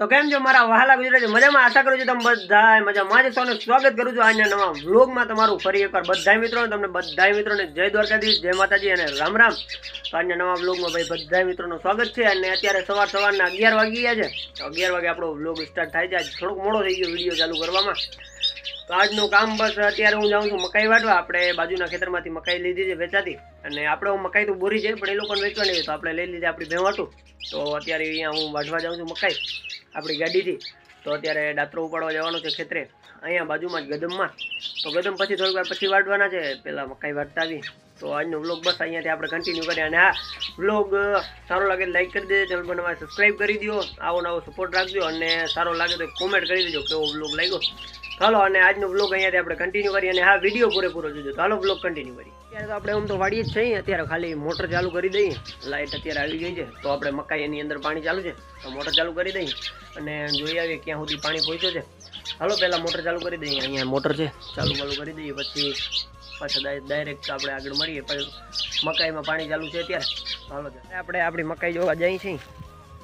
તો કેમ છો? મારા વહાલા ગુજરાતી, મજામાં? આશા કરું છું તમે બધા મજામાં જ છો સ્વાગત કરું છું આજના નવા વ્લોગમાં તમારું ફરી એકવાર. બધા મિત્રો તમને બધા મિત્રોને જય દ્વારકાધીશ, જય માતાજી અને રામ રામ. તો આજના નવા વ્લોગમાં ભાઈ બધા મિત્રોનું સ્વાગત છે અને અત્યારે સવાર સવારના અગિયાર વાગી ગયા છે. તો અગિયાર વાગે આપણો વ્લોગ સ્ટાર્ટ થાય છે. આજ થોડોક મોડો થઈ ગયો વીડિયો ચાલુ કરવામાં. તો આજનું કામ બસ અત્યારે હું જાઉં છું મકાઈ વાટવા. આપણે બાજુના ખેતરમાંથી મકાઈ લીધી છે વેચાતી. અને આપણે મકાઈ તો બોરી છે, પણ એ લોકોને વેચવાની તો આપણે લઈ લીધી આપણી ભેવાટું. તો અત્યારે અહીંયા હું વાઢવા જાઉં છું મકાઈ. આપણી ગાડીથી. તો અત્યારે દાતરો ઉપાડવા જવાનું છે ખેતરે. અહીંયા બાજુમાં જ ગદમમાં. તો ગદમ પછી થોડીક વાર પછી વાટવાના છે. પહેલાં મકાઈ વાટતા આવી તો આજનો વ્લોગ બસ અહીંયાથી આપણે કન્ટિન્યુ કરીએ અને આ વ્લોગ સારો લાગે લાઈક કરી દેજો ચેનલ બનાવવા નવા સબસ્ક્રાઈબ કરી દો આવો નવો સપોર્ટ રાખજો અને સારો લાગે તો કોમેન્ટ કરી દેજો કેવો વ્લોગ લાગ્યો. ચાલો અને આજનો વ્લોગ અહીંયાથી આપણે કન્ટિન્યુ કરીએ અને હા વીડિયો પૂરેપૂરો જોજો. હાલો વ્લોગ કન્ટિન્યુ કરીએ. અત્યારે તો આપણે આમ તો વાડીએ જ છીએ, અત્યારે ખાલી મોટર ચાલુ કરી દઈએ. લાઇટ અત્યારે આવી ગઈ છે, તો આપણે મકાઈ એની અંદર પાણી ચાલુ છે, તો મોટર ચાલુ કરી દઈએ અને જોઈ આવીએ ક્યાં સુધી પાણી પહોંચ્યો છે. હાલો, પહેલાં મોટર ચાલુ કરી દઈએ, અહીંયા મોટર છે, ચાલુ ચાલુ કરી દઈએ, પછી પાછા ડાયરેક્ટ આપણે આગળ મળીએ. પછી મકાઈમાં પાણી ચાલુ છે અત્યારે. આપણે આપણી મકાઈ જોવા જઈએ છીએ.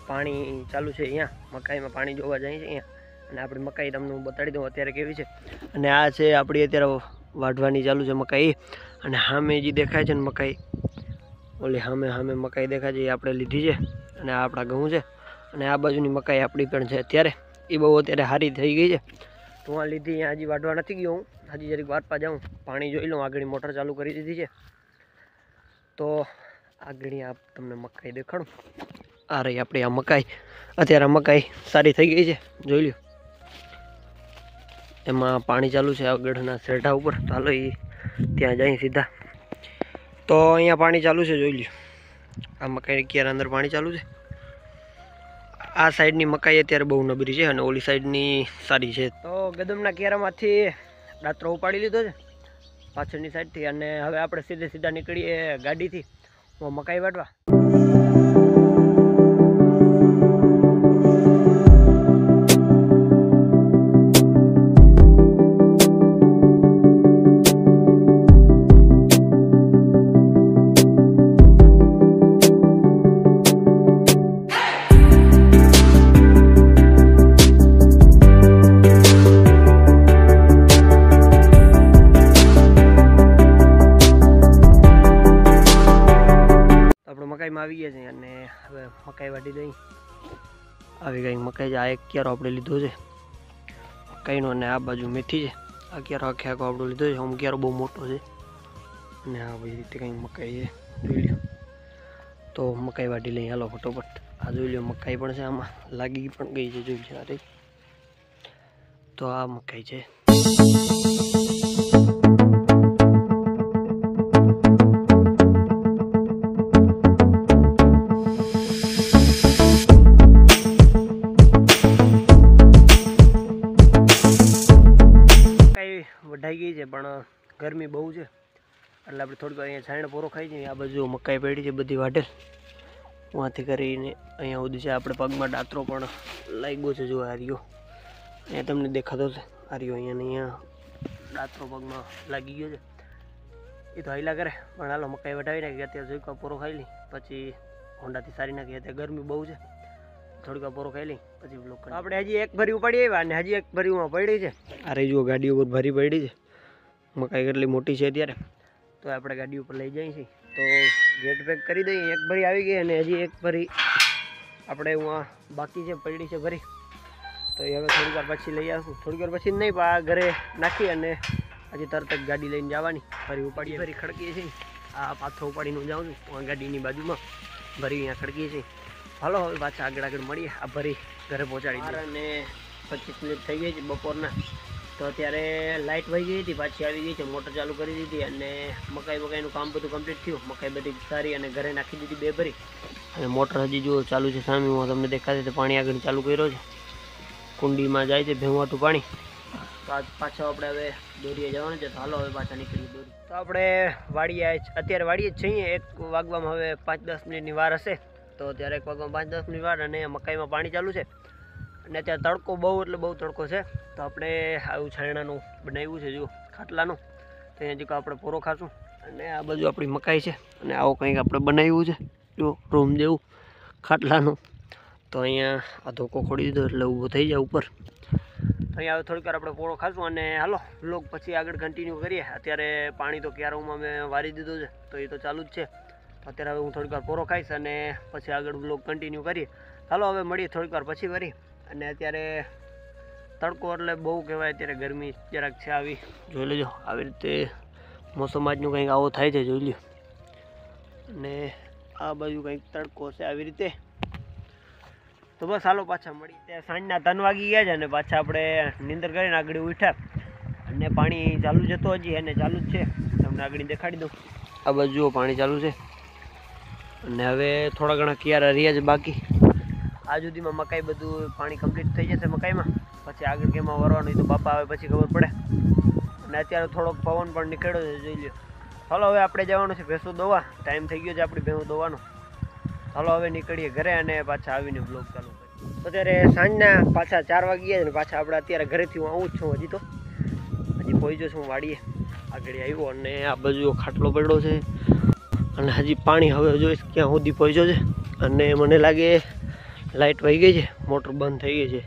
પાણી ચાલુ છે અહીંયા. મકાઈમાં પાણી જોવા જઈએ છીએ અહીંયા. અને આપણી મકાઈ તમને હું બતાડી દઉં અત્યારે કેવી છે. અને આ છે આપણી અત્યારે વાઢવાની ચાલુ છે મકાઈ. અને સામે જે દેખાય છે ને મકાઈ. ઓલી સામે સામે મકાઈ દેખાય છે, એ આપણે લીધી છે. અને આ આપણા ઘઉં છે. અને આ બાજુની મકાઈ આપણી પણ છે અત્યારે. એ બહુ અત્યારે સારી થઈ ગઈ છે. તો આ લીધી હજી વાઢવા નથી ગયો હું. હજી જરીક વાટવા જાઉં. પાણી જોઈ લઉં, આગળ મોટર ચાલુ કરી દીધી છે. તો આગળ આપ તમને મકાઈ દેખાડું. આ રહી આપણી આ મકાઈ. અત્યારે મકાઈ સારી થઈ ગઈ છે. જોઈ લ્યો. એમાં પાણી ચાલુ છે આગળના શેઢા ઉપર. ચાલો એ ત્યાં જાય સીધા. તો અહીંયા પાણી ચાલુ છે, જોઈ લ્યો. આ મકાઈ ક્યારે અંદર પાણી ચાલુ છે. આ સાઈડની મકાઈ અત્યારે બહુ નબળી છે અને ઓલી સાઈડની સારી છે. તો ગદમના કેરામાંથી રાત્રો ઉપાડી લીધો છે. પાછળની સાઈડથી અને હવે આપણે સીધે સીધા નીકળીએ ગાડીથી. મકાઈ વાટવા. આપણે આવી ગયા છે અને હવે મકાઈ વાટી દઈ. આવી ગઈ મકાઈ છે, આ એક ક્યારો આપણે લીધો છે. મકાઈનો અને આ બાજુ મેથી છે. આ ક્યારો, આખે આખો આપણો લીધો છે. આમ ક્યારો બહુ મોટો છે. અને આ બધી રીતે કંઈક મકાઈ છે. જોઈ લ્યો. તો મકાઈ વાટી લઈ હાલો ફટોફટ. આ જોઈ લ્યો, મકાઈ પણ છે આમાં. લાગી પણ ગઈ છે, જોઈ લ્યો આ તો આ મકાઈ છે. ગરમી બહુ છે. એટલે આપણે થોડીક અહીંયા છાયણ પોરો ખાઈ જઈએ. આ બાજુ મકાઈ પડી છે બધી વાટેલ વાંથી કરીને અહીંયા સુધી છે. આપણે પગમાં ડાતરો પણ લાગ્યો છે જો આર્યો અહીંયા તમને દેખાતો છે. આર્યો અહીંયા અહીંયા ડાતરો પગમાં લાગી ગયો છે. એ તો હાઈલા કરે. પણ હાલો મકાઈ વટાવી નાખી અત્યારે જોઈ પૂરો ખાઈ લઈ. પછી હોન્ડાથી સારી નાખી અત્યારે ગરમી બહુ છે. થોડીક પોરો ખાઈ લઈ. પછી આપણે હજી એક ભરી ઉપાડી આવ્યા અને હજી એક ભરીમાં પડી છે. આ રહી જુઓ ગાડી ઉપર ભરી પડી છે. મકાઈ કેટલી મોટી છે અત્યારે. તો આપણે ગાડી ઉપર લઈ જઈએ છીએ. તો ગેટ પેક કરી દઈએ. એક ભરી આવી ગઈ અને હજી એક ભરી આપણે હું બાકી છે પડી છે ભરી. તો એ હવે થોડીક વાર પછી લઈ આવશું. થોડીક વાર પછી નહીં, પણ આ ઘરે નાખી અને હજી તરત જ ગાડી લઈને જવાની. ફરી ઉપાડીએ. ફરી ખડકીએ છીએ. આ પાથો ઉપાડીને હું જાઉં છું. ગાડીની બાજુમાં ભરી અહીંયા ખડકીએ છીએ. હાલો, હવે પાછા આગળ આગળ મળીએ. આ ભરી ઘરે પહોંચાડી અને પચીસ મિનિટ થઈ ગઈ છે બપોરના. તો અત્યારે લાઇટ વહી ગઈ હતી, પાછી આવી ગઈ છે, મોટર ચાલુ કરી દીધી અને મકાઈ મકાઈનું કામ બધું કમ્પ્લીટ થયું. મકાઈ બધી સારી અને ઘરે નાખી દીધી બે ભરી. અને મોટર હજી જુઓ ચાલુ છે સામે, હું તમને દેખાતી તો પાણી આગળ ચાલુ કર્યો છે. કુંડીમાં જાય છે ભેંવાતું પાણી. તો આજ પાછો આપણે હવે દોરીએ જવાનું છે. તો હાલો હવે પાછા નીકળી દોરી. તો આપણે વાડીએ અત્યારે વાડીએ જ છીએ. એક વાગવામાં હવે પાંચ દસ મિનિટની વાર હશે. તો ત્યારે એક વાગવામાં પાંચ દસ મિનિટ વાર અને મકાઈમાં પાણી ચાલુ છે. અને ત્યાં તડકો બહુ એટલે બહુ તડકો છે. તો આપણે આવું છાયણાનું બનાવ્યું છે, જો, ખાટલાનું. તો અહીંયા જો આપણે પોરો ખાશું. અને આ બાજુ આપણી મકાઈ છે. અને આવું કંઈક આપણે બનાવ્યું છે. જો, રૂમ જેવું, ખાટલાનું. તો અહીંયા આ ધોકો ખોડી દીધો એટલે ઊભો થઈ જાય ઉપર. અહીંયા હવે થોડીક વાર આપણે પોળો ખાશું અને હાલો લોક પછી આગળ કન્ટિન્યુ કરીએ. અત્યારે પાણી તો ક્યારોમાં મેં વારી દીધું છે, તો એ તો ચાલુ જ છે. અત્યારે હવે હું થોડીક વાર પોરો ખાઈશ અને પછી આગળ વ્લોગ કન્ટિન્યુ કરીએ. હાલો, હવે મળીએ થોડીક વાર પછી કરી અને અત્યારે તડકો એટલે બહુ કહેવાય, અત્યારે ગરમી જરાક છે આવી. જોઈ લેજો, આવી રીતે મોસમ આજનું કંઈક આવો થાય છે, જોઈ લ્યો. અને આ બાજુ કંઈક તડકો છે આવી રીતે. તો બસ હાલો પાછા મળી. ત્યાં સાંજના ત્રણ વાગી ગયા છે અને પાછા આપણે નિંદર કરીને આગળ ઉઠ્યા. અને પાણી ચાલુ જતો હજી અને ચાલુ જ છે. તમને આગળ દેખાડી દઉં. આ બાજુ પાણી ચાલુ છે. અને હવે થોડા ઘણા કિયારા રહ્યા છે બાકી. આ સુધીમાં મકાઈ બધું પાણી કમ્પ્લીટ થઈ જશે મકાઈમાં. પછી આગળ કેમાં વરવાનું તો બાપા આવે પછી ખબર પડે. અને અત્યારે થોડોક પવન પણ નીકળ્યો છે, જોઈ લો ચાલો હવે આપણે જવાનું છે ભેંસો દોવા. ટાઈમ થઈ ગયો છે આપણી ભેંસો દોવાનો. ચાલો હવે નીકળીએ ઘરે અને પાછા આવીને બ્લોગ ચાલુ અત્યારે સાંજના પાછા ચાર વાગ્યા ગયા છે પાછા આપણે અત્યારે ઘરેથી હું આવું જ છું હજી તો. હજી પહોંચ્યો છું વાડીએ. આગળ આવ્યો અને આ બાજુ ખાટલો પડ્યો છે. અને હજી પાણી હવે જોઈશ ક્યાં સુધી પહોંચ્યો છે. અને મને લાગે લાઇટ વહી ગઈ છે, મોટર બંધ થઈ ગઈ છે.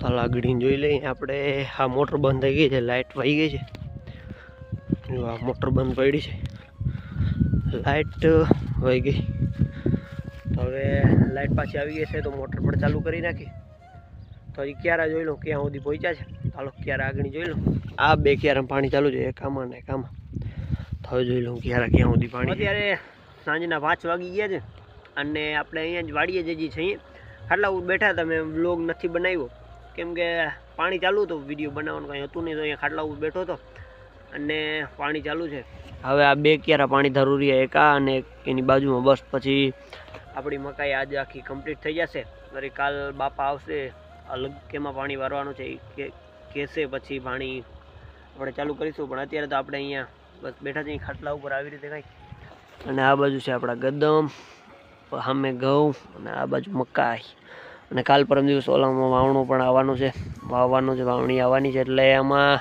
તો લાગડીને જોઈ લઈએ આપણે આ મોટર બંધ થઈ ગઈ છે લાઇટ વહી ગઈ છે. જો આ મોટર બંધ પડી છે. લાઇટ વહી ગઈ. તો હવે લાઇટ પાછી આવી ગઈ છે, તો મોટર પણ ચાલુ કરી નાખી. તો હજી ક્યારે જોઈ લઉં, ક્યાં સુધી પહોંચ્યા છે. ચાલો, ક્યારે આગળ જોઈ લઉં. આ બે ક્યારે પાણી ચાલુ છે, એક આમાં ને એક આમાં. તો હવે જોઈ લઉં ક્યારે ક્યાં સુધી પાણી અત્યારે સાંજના પાંચ વાગી ગયા છે. અને આપણે અહીંયા જ વાડીએ જ હજી છીએ. ખાટલા ઉપર બેઠા મેં વ્લોગ નથી બનાવ્યો. કેમ કે પાણી ચાલુ હતું, વીડિયો બનાવવાનું કંઈ હતું નહીં, તો અહીંયા ખાટલા ઉપર બેઠો હતો. અને પાણી ચાલુ છે. હવે આ બે ક્યારા પાણી જરૂરી એક આ અને એની બાજુમાં બસ. પછી આપણી મકાઈ આજે આખી કમ્પ્લીટ થઈ જશે. વળી કાલ બાપા આવશે, અલગ કેમાં પાણી વારવાનું છે એ કહેશે, પછી પાણી આપણે ચાલુ કરીશું. પણ અત્યારે તો આપણે અહીંયા બસ બેઠા છીએ, ખાટલા ઉપર આવી રીતે કંઈ. અને આ બાજુ છે આપણા ગદમ સામે ઘઉં અને આ બાજુ મકાઈ. અને કાલ પરમ દિવસ ઓલામાં વાવણું પણ આવવાનું છે. વાવવાનું છે, વાવણી આવવાની છે એટલે એમાં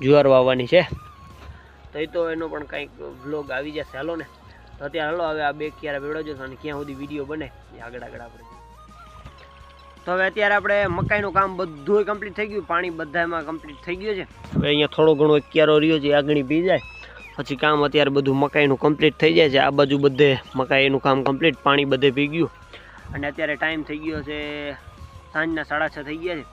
જુવાર વાવવાની છે. તો એ તો એનો પણ કંઈક વ્લોગ આવી જશે. હાલો ને. તો અત્યારે હાલો, હવે આ બે ક્યારે જશો અને ક્યાં સુધી વીડિયો બને એ આગળ આગળ આપણે તો હવે અત્યારે આપણે મકાઈનું કામ બધું કમ્પ્લીટ થઈ ગયું. પાણી બધામાં કમ્પ્લીટ થઈ ગયું છે. હવે અહીંયા થોડો ઘણો ક્યારો રહ્યો છે આગળ પી જાય પછી કામ અત્યારે બધું મકાઈનું કમ્પ્લીટ થઈ જાય છે. આ બાજુ બધે મકાઈનું કામ કમ્પ્લીટ પાણી બધે પી ગયું અને અત્યારે ટાઈમ થઈ ગયો છે સાંજના સાડા છ થઈ ગયા છે.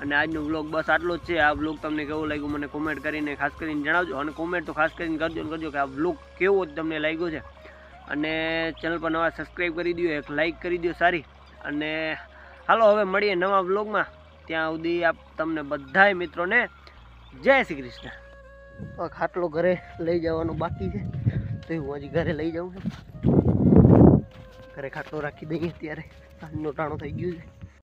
અને આજનો વ્લોગ બસ આટલો જ છે. આ વ્લોગ તમને કેવો લાગ્યું મને કોમેન્ટ કરીને ખાસ કરીને જણાવજો. અને કોમેન્ટ તો ખાસ કરીને કરજો કરજો કે આ વ્લોગ કેવો જ તમને લાગ્યો છે. અને ચેનલ પર નવા સબસ્ક્રાઈબ કરી દો એક લાઇક કરી દો સારી. અને હાલો, હવે મળીએ નવા વ્લોગમાં ત્યાં સુધી આપ તમને બધાય મિત્રોને જય શ્રી કૃષ્ણ. તો આ ખાટલો ઘરે લઈ જવાનો બાકી છે. તો હું હજી ઘરે લઈ જાઉં છું. ઘરે ખાટલો રાખી દઈએ ત્યારે. સાંજનો ટાણો થઈ ગયું છે.